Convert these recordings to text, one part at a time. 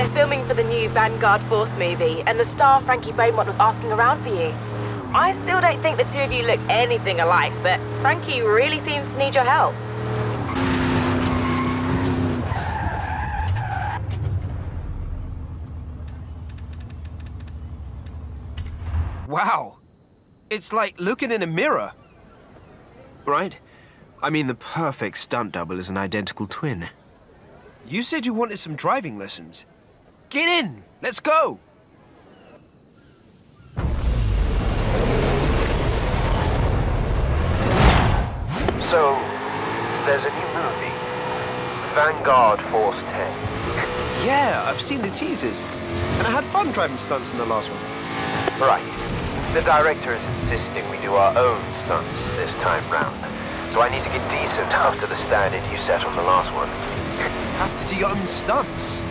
They're filming for the new Vanguard Force movie, and the star Frankie Beaumont was asking around for you. I still don't think the two of you look anything alike, but Frankie really seems to need your help. Wow. It's like looking in a mirror. Right? I mean, the perfect stunt double is an identical twin. You said you wanted some driving lessons. Get in! Let's go! So, there's a new movie. Vanguard Force 10. Yeah, I've seen the teasers. And I had fun driving stunts in the last one. Right. The director is insisting we do our own stunts this time round. So I need to get decent after the standard you set on the last one. Have to do your own stunts.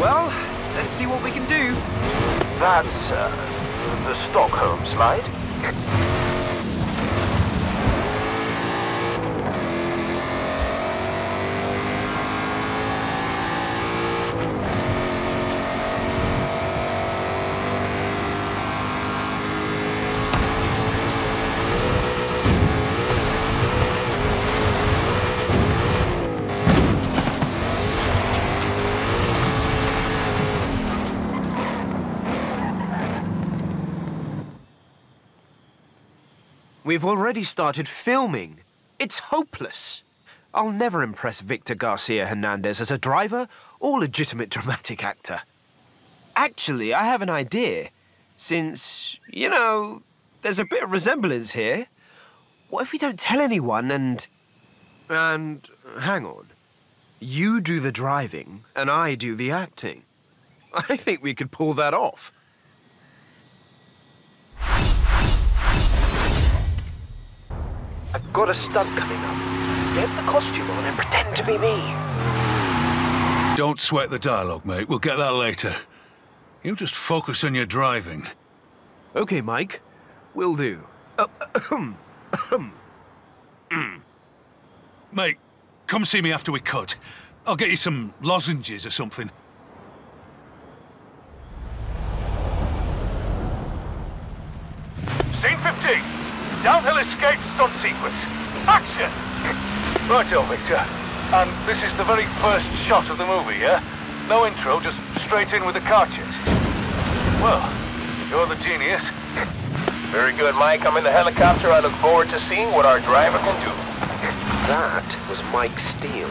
Well, let's see what we can do. That's, uh, the Stockholm slide. We've already started filming. It's hopeless. I'll never impress Victor Garcia Hernandez as a driver or legitimate dramatic actor. Actually, I have an idea. Since, you know, there's a bit of resemblance here. What if we don't tell anyone and... And hang on. You do the driving and I do the acting. I think we could pull that off. I've got a stunt coming up. Get the costume on and pretend to be me. Don't sweat the dialogue, mate. We'll get that later. You just focus on your driving. Okay, Mike. Will do. Uh, Mate, come see me after we cut. I'll get you some lozenges or something. Scene 15. Downhill escape stunt sequence. Action! Righto, Victor. And this is the very first shot of the movie, yeah? No intro, just straight in with the car chases. Well, you're the genius. Very good, Mike. I'm in the helicopter. I look forward to seeing what our driver can do. That was Mike Steele.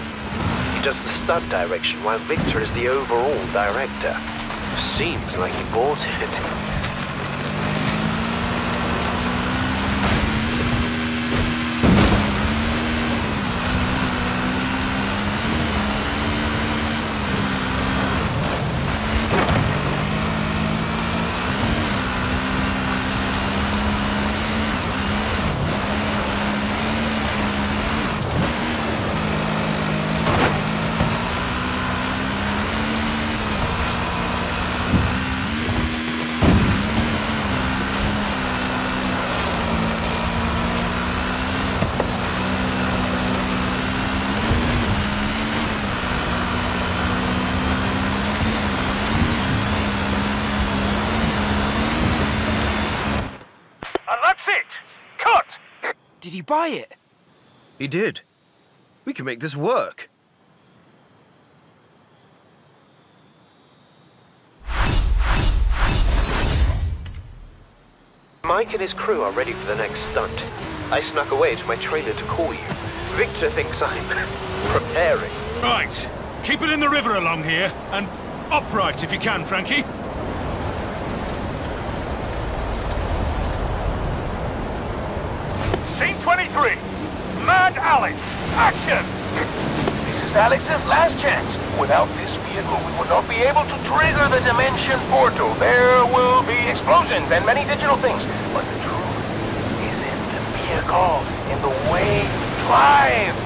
He does the stunt direction while Victor is the overall director. Seems like he bought it. And that's it! Cut! Did he buy it? He did. We can make this work. Mike and his crew are ready for the next stunt. I snuck away to my trailer to call you. Victor thinks I'm preparing. Right. Keep it in the river along here, and upright if you can, Frankie. Scene 23. Mad Alex. Action! This is Alex's last chance. Without this vehicle, we will not be able to trigger the Dimension Portal. There will be explosions and many digital things. But the truth is in the vehicle, in the way you drive.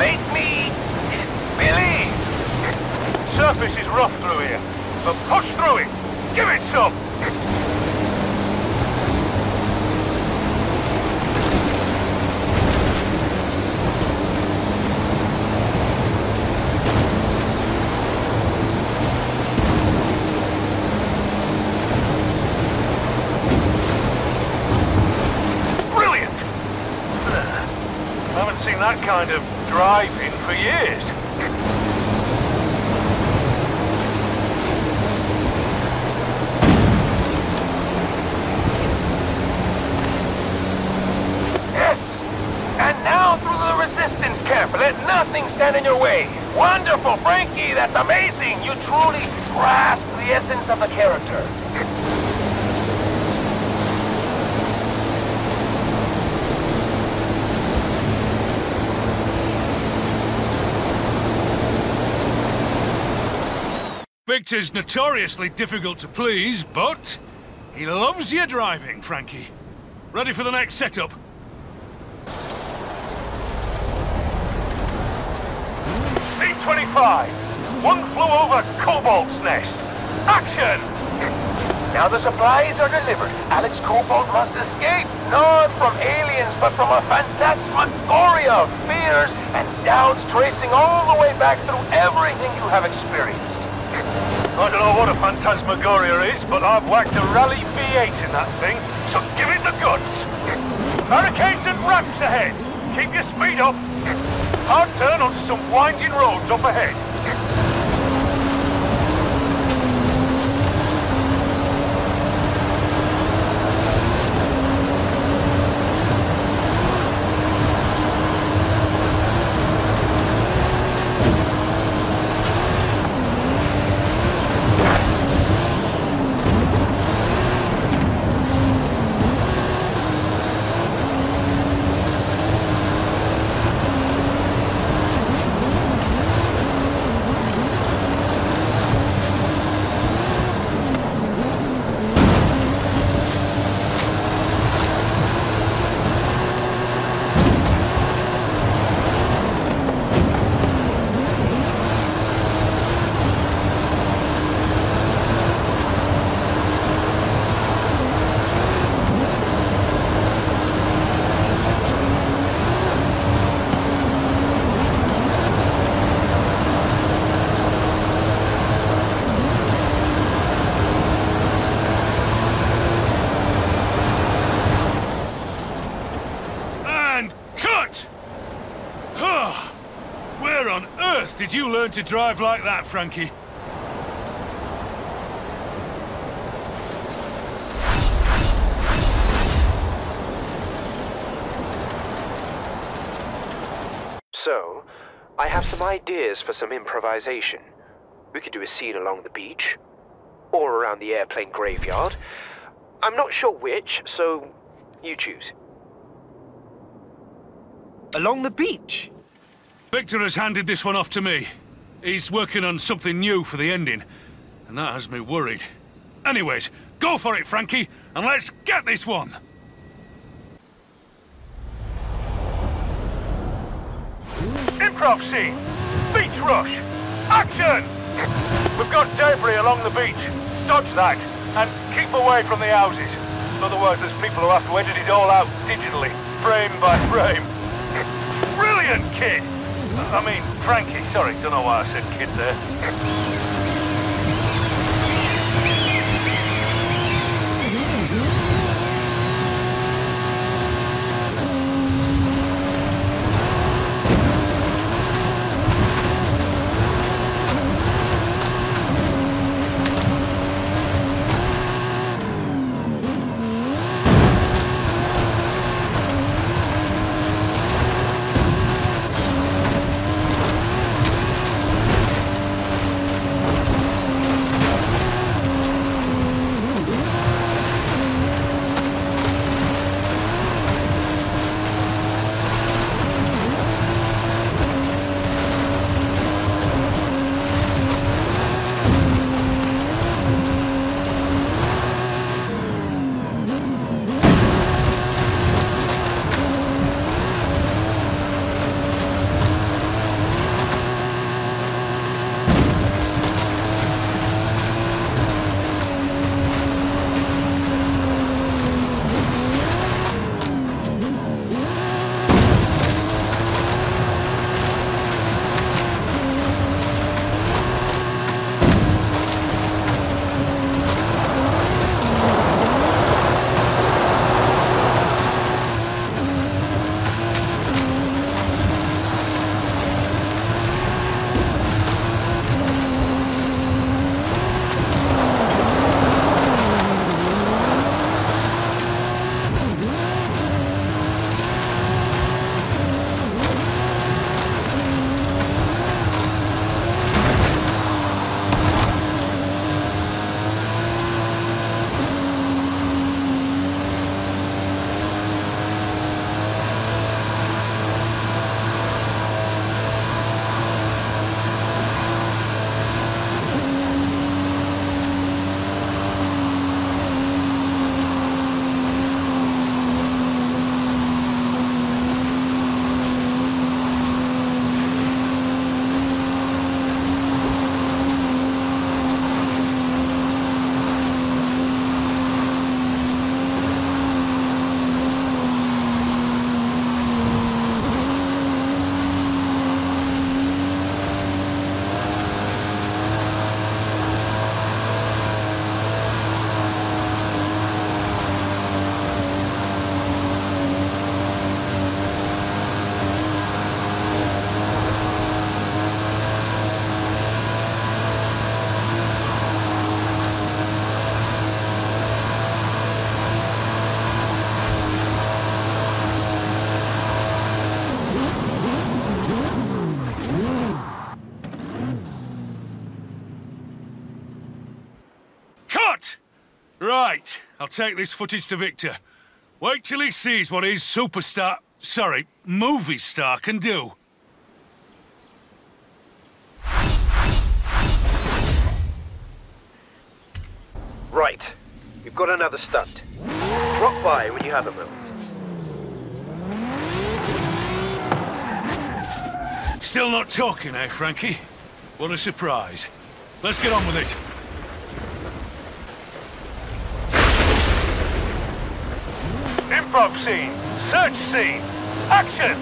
Make me believe. Surface is rough through here, but push through it. Give it some. Kind of driving for years. Yes! And now through the resistance camp. Let nothing stand in your way. Wonderful, Frankie! That's amazing! You truly grasp the essence of the character. Victor's notoriously difficult to please, but he loves your driving, Frankie. Ready for the next setup? C-25. One flew over Cobalt's nest. Action! Now the supplies are delivered. Alex Cobalt must escape, not from aliens, but from a phantasmagoria of fears and doubts tracing all the way back through everything you have experienced. I don't know what a phantasmagoria is, but I've whacked a Rally V8 in that thing, so give it the goods. Barricades and ramps ahead. Keep your speed up. Hard turn onto some winding roads up ahead. And cut! Huh. Where on earth did you learn to drive like that, Frankie? So, I have some ideas for some improvisation. We could do a scene along the beach, or around the airplane graveyard. I'm not sure which, so you choose. Along the beach? Victor has handed this one off to me. He's working on something new for the ending, and that has me worried. Anyways, go for it, Frankie, and let's get this one! Improv scene. Beach rush. Action! We've got debris along the beach. Dodge that, and keep away from the houses. Otherwise, there's people who have to edit it all out digitally, frame by frame. Brilliant, kid! I mean, Frankie. Sorry, don't know why I said kid there. Take this footage to Victor. Wait till he sees what his superstar, sorry, movie star can do. Right. We've got another stunt. Drop by when you have a moment. Still not talking, eh, Frankie? What a surprise. Let's get on with it. Improv scene. Search scene. Action!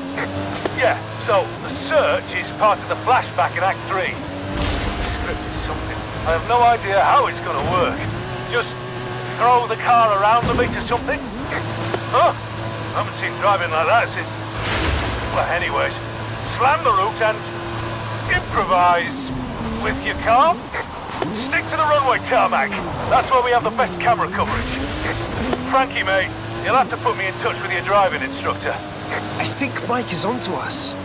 Yeah, so the search is part of the flashback in Act 3. The script is something. I have no idea how it's gonna work. Just throw the car around a bit or something? Huh? I haven't seen driving like that since... Well, anyways, slam the route and improvise with your car. Stick to the runway tarmac. That's where we have the best camera coverage. Frankie, mate, you'll have to put me in touch with your driving instructor. I think Mike is onto us.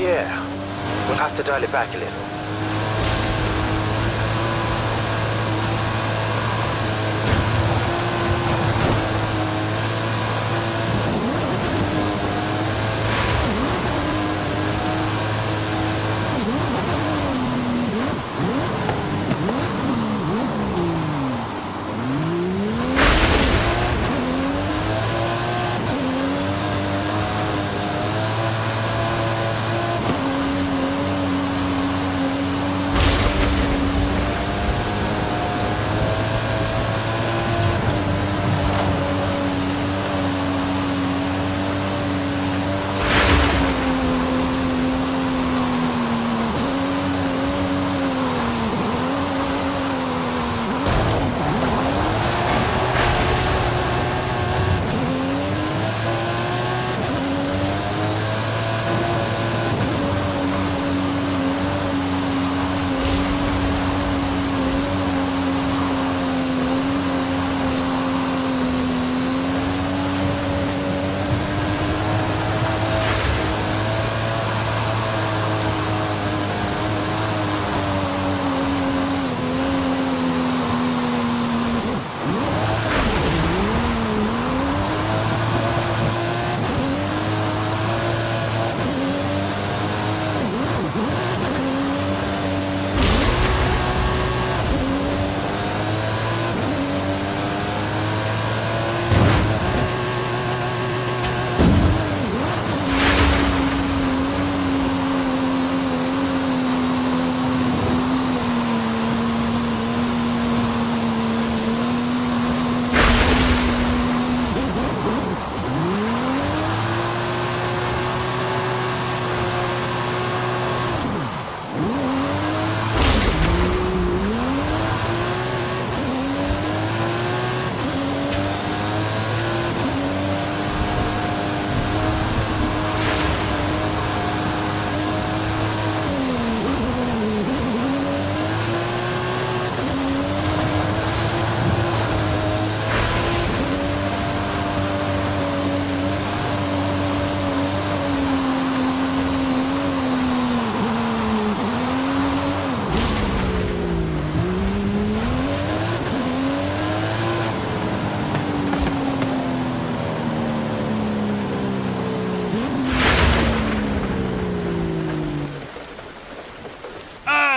Yeah. We'll have to dial it back a little.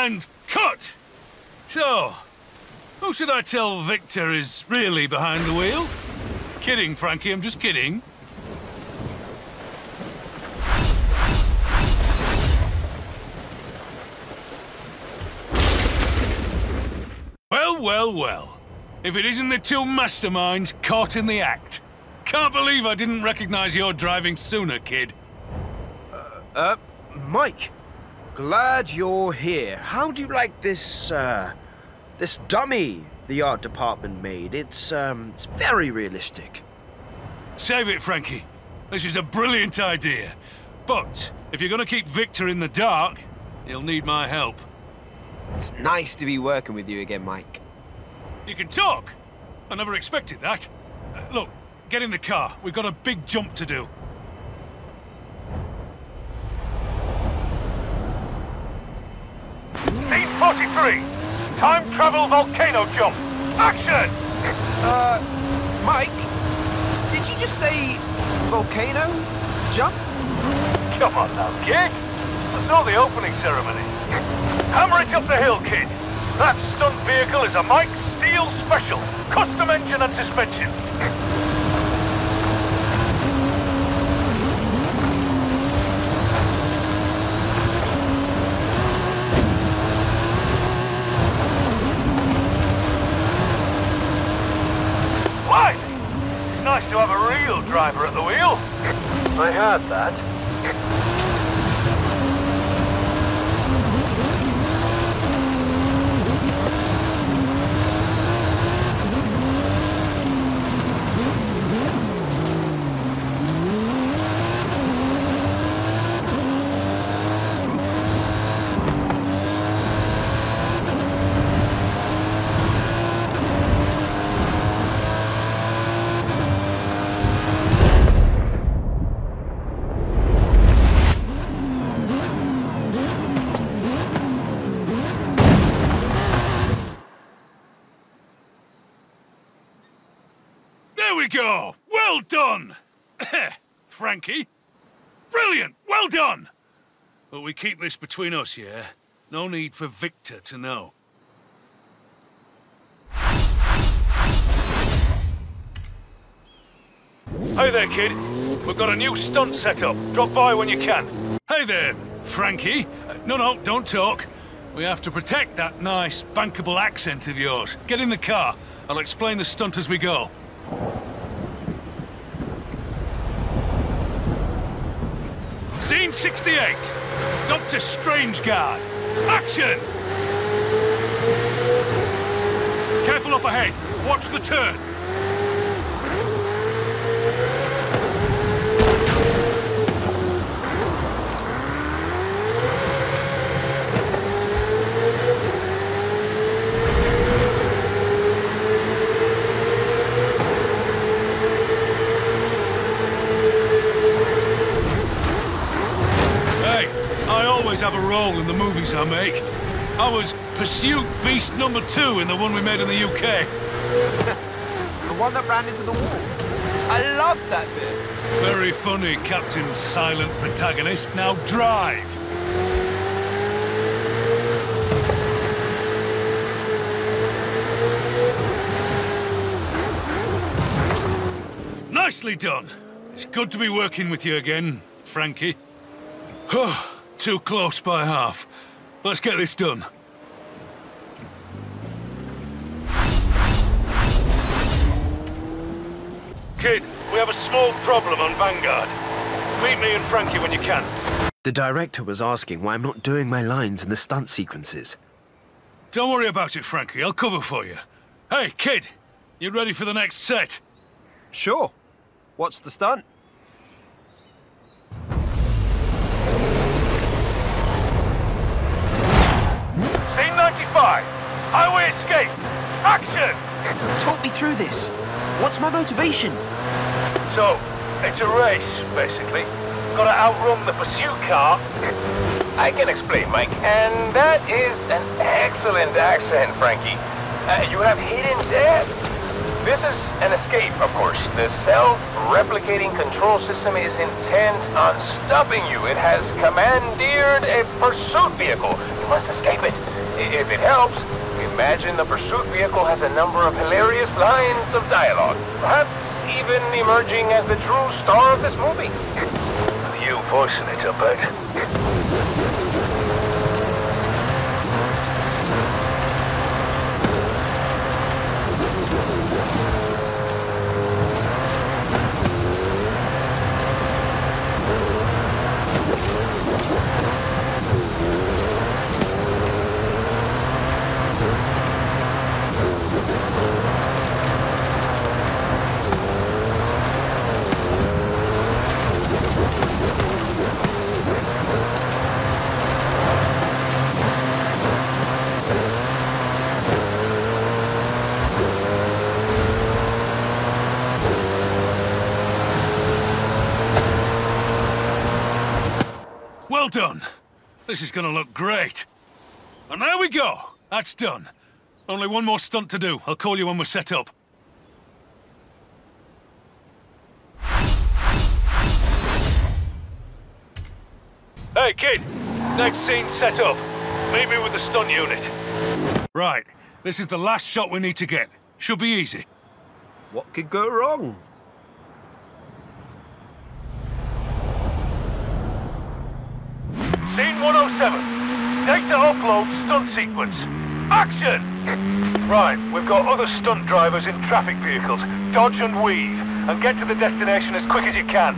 And cut! So, who should I tell Victor is really behind the wheel? Kidding, Frankie, I'm just kidding. Well, well, well. If it isn't the two masterminds caught in the act. Can't believe I didn't recognize your driving sooner, kid. Uh, Mike, glad you're here. How do you like this, uh, this dummy the art department made? It's, um, it's very realistic. Save it, Frankie. This is a brilliant idea. But if you're gonna keep Victor in the dark, he'll need my help. It's nice to be working with you again, Mike. You can talk. I never expected that. Uh, look, get in the car. We've got a big jump to do. 43. Time travel volcano jump. Action! Uh, Mike, did you just say volcano? Jump? Come on now, kid. I saw the opening ceremony. Hammer it up the hill, kid. That stunt vehicle is a Mike Steele Special. Custom engine and suspension. Lively! It's nice to have a real driver at the wheel. I heard that. There we go! Well done! Frankie. Brilliant! Well done! But we keep this between us, yeah? No need for Victor to know. Hey there, kid. We've got a new stunt set up. Drop by when you can. Hey there, Frankie. Uh, no, no, don't talk. We have to protect that nice, bankable accent of yours. Get in the car. I'll explain the stunt as we go. Scene 68. Dr. Strangeguard. Action! Careful up ahead. Watch the turn. Hey, I always have a role in the movies I make. I was Pursuit Beast number two in the one we made in the UK. The one that ran into the wall. I love that bit. Very funny, Captain Silent Protagonist. Now drive! Nicely done. It's good to be working with you again, Frankie. Too close by half. Let's get this done. Kid, we have a small problem on Vanguard. Meet me and Frankie when you can. The director was asking why I'm not doing my lines in the stunt sequences. Don't worry about it, Frankie. I'll cover for you. Hey, kid, you ready for the next set? Sure. What's the stunt? Highway escape. Action! Talk me through this. What's my motivation? So, it's a race, basically. Gotta outrun the pursuit car. I can explain, Mike. And that is an excellent accent, Frankie. Uh, you have hidden depths. This is an escape, of course. The self-replicating control system is intent on stopping you. It has commandeered a pursuit vehicle. You must escape it. If it helps, imagine the pursuit vehicle has a number of hilarious lines of dialogue. Perhaps even emerging as the true star of this movie. You voicing it, I bet. Well done. This is gonna look great. And there we go. That's done. Only one more stunt to do. I'll call you when we're set up. Hey, kid. Next scene set up. Maybe with the stunt unit. Right. This is the last shot we need to get. Should be easy. What could go wrong? Scene 107. Data upload stunt sequence. Action! Right, we've got other stunt drivers in traffic vehicles. Dodge and weave, and get to the destination as quick as you can.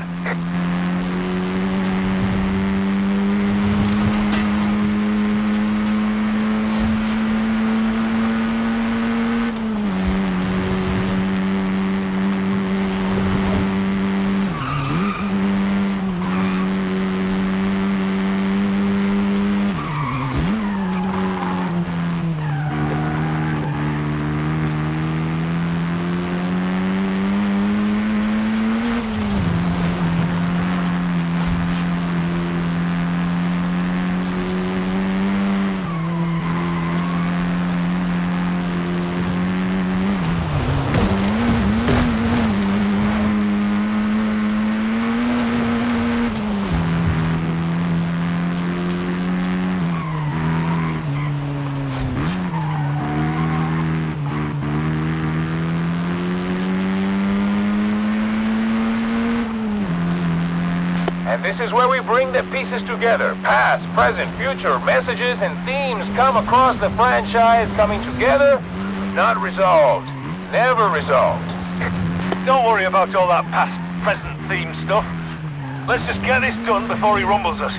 This is where we bring the pieces together. Past, present, future, messages and themes come across the franchise coming together, not resolved. Never resolved. Don't worry about all that past, present theme stuff. Let's just get this done before he rumbles us.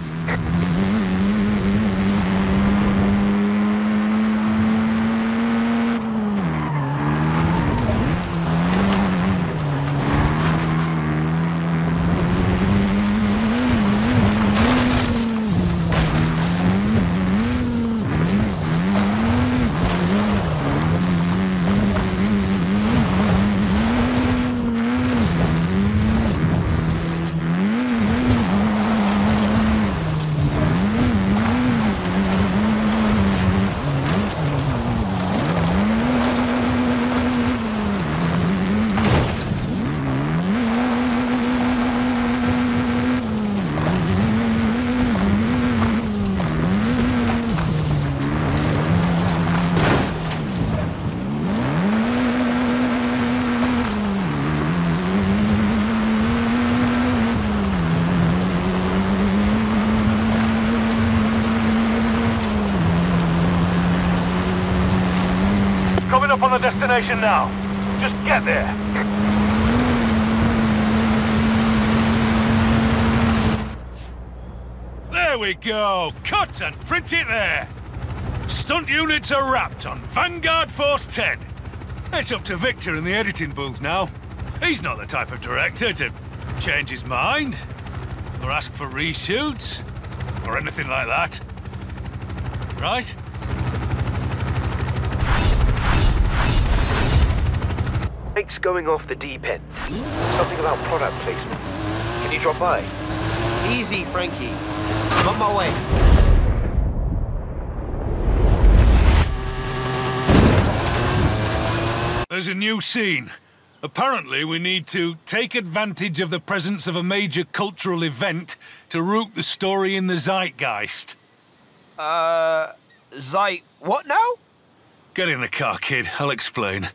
Coming up on the destination now. Just get there. There we go. Cut and print it there. Stunt units are wrapped on Vanguard Force 10. It's up to Victor in the editing booth now. He's not the type of director to change his mind, or ask for reshoots, or anything like that. Right? Mike's going off the deep end. Something about product placement. Can you drop by? Easy, Frankie. I'm on my way. There's a new scene. Apparently, we need to take advantage of the presence of a major cultural event to root the story in the zeitgeist. Uh, Zai, what now? Get in the car, kid. I'll explain.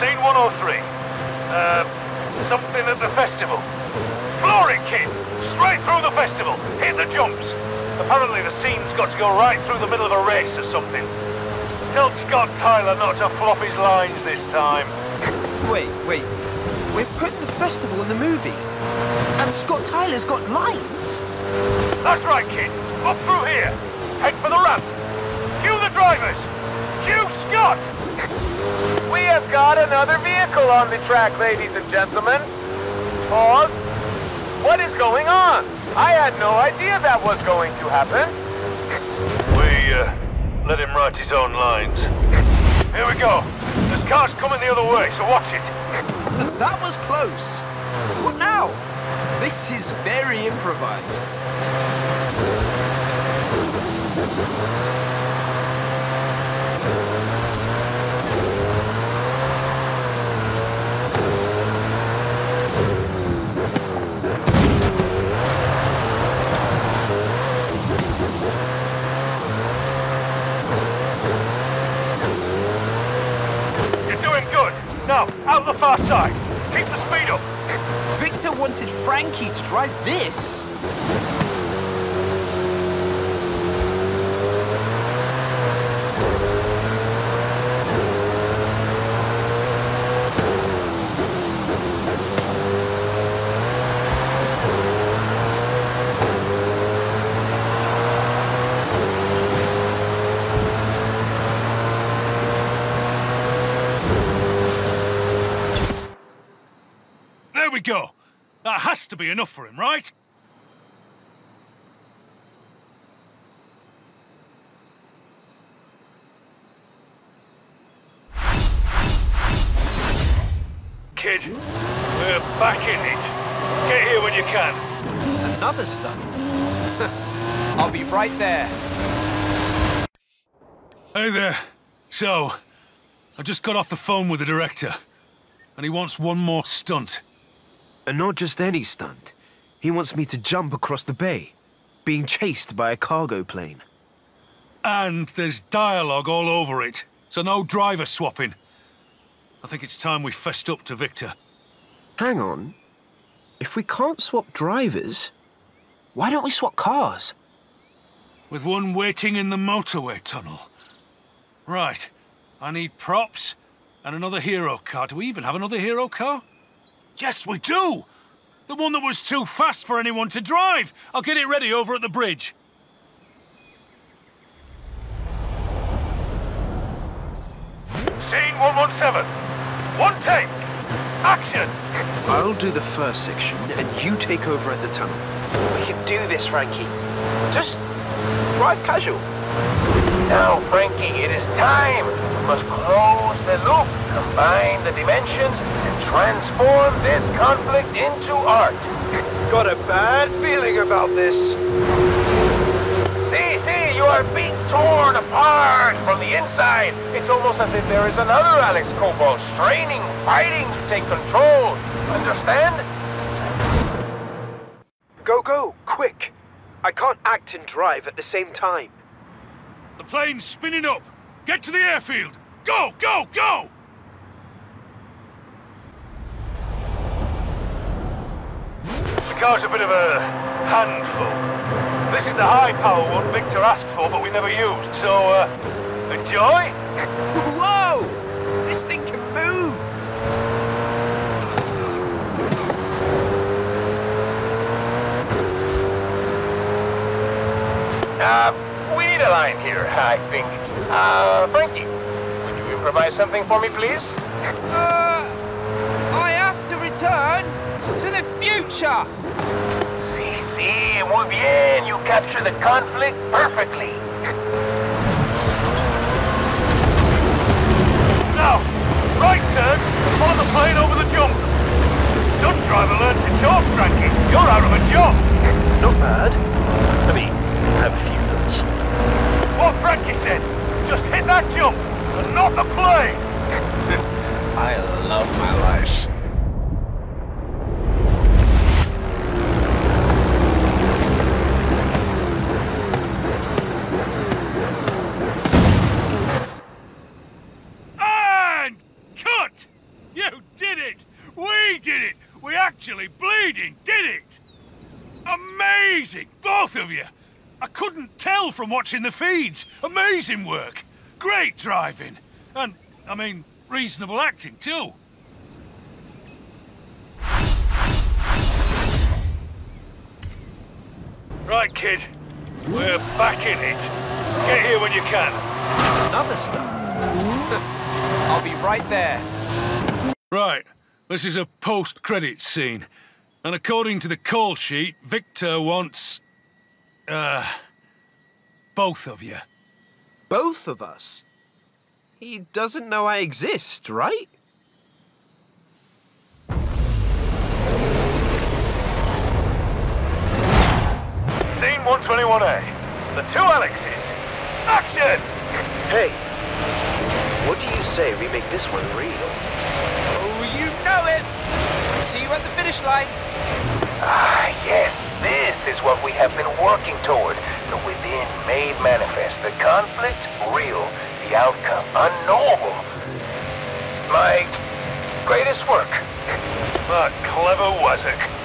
Scene 103. Uh, something at the festival. Floor it, kid! Straight through the festival. Hit the jumps. Apparently the scene's got to go right through the middle of a race or something. Tell Scott Tyler not to flop his lines this time. Wait, wait. We're putting the festival in the movie. And Scott Tyler's got lines. That's right, kid. Up through here. Head for the ramp. Cue the drivers. Cue Scott. We have got another vehicle on the track, ladies and gentlemen. Pause. What is going on? I had no idea that was going to happen. We, uh, let him write his own lines. Here we go. There's cars coming the other way, so watch it. Th- that was close. What now? This is very improvised. Out the far side. Keep the speed up. Victor wanted Frankie to drive this. To be enough for him, right? Kid, we're back in it. Get here when you can. Another stunt. I'll be right there. Hey there. So, I just got off the phone with the director, and he wants one more stunt. And not just any stunt. He wants me to jump across the bay, being chased by a cargo plane. And there's dialogue all over it, so no driver swapping. I think it's time we fessed up to Victor. Hang on. If we can't swap drivers, why don't we swap cars? With one waiting in the motorway tunnel. Right. I need props and another hero car. Do we even have another hero car? Yes, we do! The one that was too fast for anyone to drive. I'll get it ready over at the bridge. Scene 117. One take. Action. I'll do the first section, and you take over at the tunnel. We can do this, Frankie. Just drive casual. Now, Frankie, it is time. We must close the loop, combine the dimensions, and transform this conflict into art. Got a bad feeling about this. See, see, you are being torn apart from the inside. It's almost as if there is another Alex Cobalt straining, fighting to take control. Understand? Go, go, quick. I can't act and drive at the same time. The plane's spinning up. Get to the airfield. Go, go, go! The car's a bit of a handful. This is the high-power one Victor asked for, but we never used, so, uh, enjoy? Whoa! This thing can move! Uh, we need a line here, I think. Uh, Frankie, would you improvise something for me, please? Uh, I have to return to the future! Si, si, muy bien. You capture the conflict perfectly. Now, right turn, and the plane over the jump. Stunt driver learned to talk, Frankie. You're out of a job. Not bad. I mean, I have a few notes. What Frankie said, just hit that jump, plane. I love my life. And cut! You did it! We did it! We actually bleeding did it! Amazing! Both of you! I couldn't tell from watching the feeds. Amazing work. Great driving. And, I mean, reasonable acting too. Right, kid. We're back in it. Get here when you can. Another stunt. I'll be right there. Right, this is a post-credits scene. And according to the call sheet, Victor wants... Uh... Both of you. Both of us. He doesn't know I exist, right? Scene 121A. The two Alexes. Action! Hey, what do you say we make this one real? Oh, you know it! See you at the finish line. Ah, yes, this is what we have been working toward. The within made manifest. The conflict, real. The outcome, unknowable. My greatest work. But clever was it?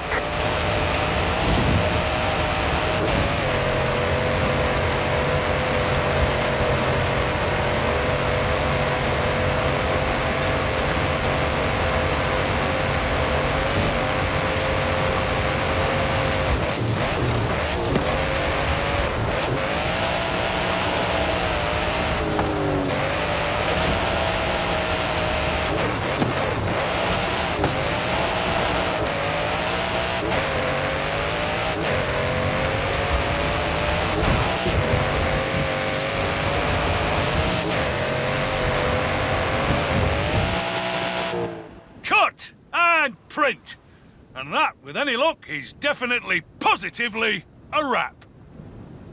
With any luck, he's definitely, positively a wrap.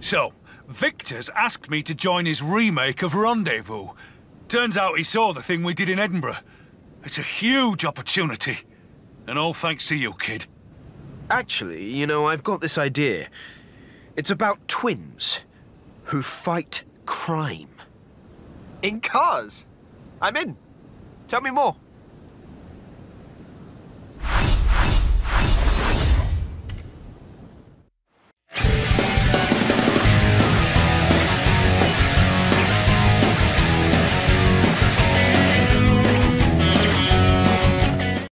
So, Victor's asked me to join his remake of Rendezvous. Turns out he saw the thing we did in Edinburgh. It's a huge opportunity. And all thanks to you, kid. Actually, you know, I've got this idea. It's about twins who fight crime. In cars. I'm in. Tell me more.